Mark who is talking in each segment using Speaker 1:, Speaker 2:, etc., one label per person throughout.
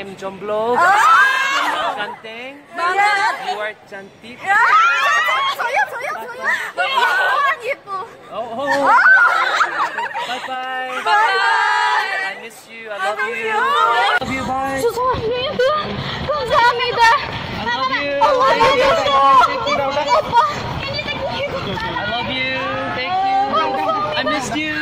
Speaker 1: I'm Jomblo. Ganteng. You are Chantik.
Speaker 2: 저요 저요 저요. 너무 예뻐.
Speaker 1: Oh, oh. Bye bye. I miss you. I love you. Love you. Bye.
Speaker 2: 죄송합니다. 감사합니다.
Speaker 1: I love you.
Speaker 2: 오빠.
Speaker 1: I love you. Thank you. I missed you.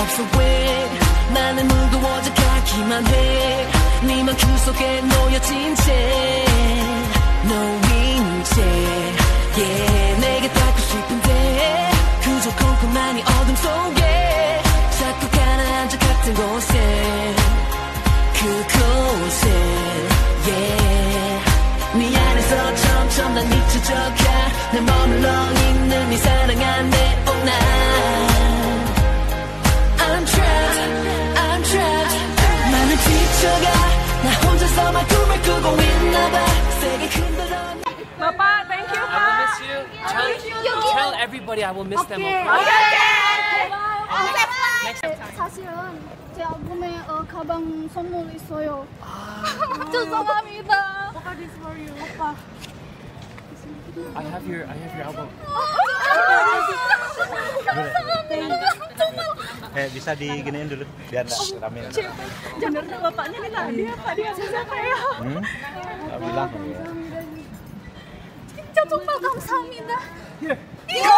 Speaker 3: 없어 왜? 나는 무거워져 가기만 해. 네만 그 속에 놓여진 채. 놓인 채. Yeah, 내게 닿고 싶은데. 그저 컴컴한 이 어둠 속에. 자꾸 가라앉아 같은 곳에. 그곳에. Yeah. 네 안에서 점점 난 잊혀져가. 날 머물러 있는 네 나는 지쳐가 나 혼자서만 꿈을 꾸고 있나봐 세게 흔들어
Speaker 4: Bapak, thank you,
Speaker 1: I will miss you. Tell, tell everybody I will miss them. Okay. Next time.
Speaker 2: 사실은 제 앨범에 어, 가방 선물 있어요. 죄송합니다. 오빠.
Speaker 1: I have your I have your album.
Speaker 2: 감사합니다.
Speaker 5: kayak bisa diginiin dulu biar enggak oh, rame.
Speaker 4: Jangan bapaknya nih tadi apa dia siapa ya?
Speaker 5: Hmm? Nggak bilang ya.
Speaker 2: Jatuh palkam samida. Iya. iya.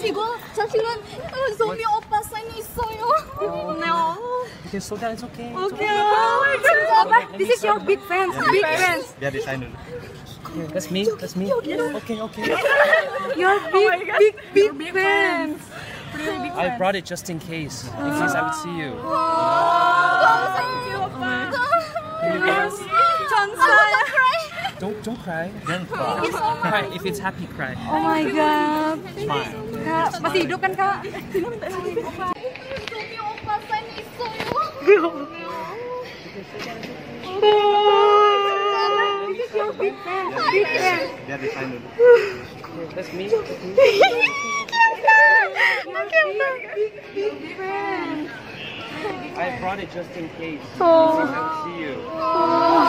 Speaker 2: Sigol, sakilan, eh, zombie opa ini soyo.
Speaker 1: No. Okay, so that itu okay. Oke.
Speaker 2: Apa? Oh,
Speaker 4: This is your big fans. Big fans.
Speaker 5: Biar desain dulu.
Speaker 1: Yeah, that's me. That's me. Okay, okay.
Speaker 4: You're oh big, big, big fans.
Speaker 1: I brought it just in case, in case I would see you.
Speaker 4: Oh, oh
Speaker 1: don't cry. don't cry. Then cry. cry. If it's happy, cry.
Speaker 4: Oh my god. Smile. Kak, masih hidup kan kak?
Speaker 5: Biar desain dulu.
Speaker 1: That's me. brought it just in case.
Speaker 2: Oh. Oh.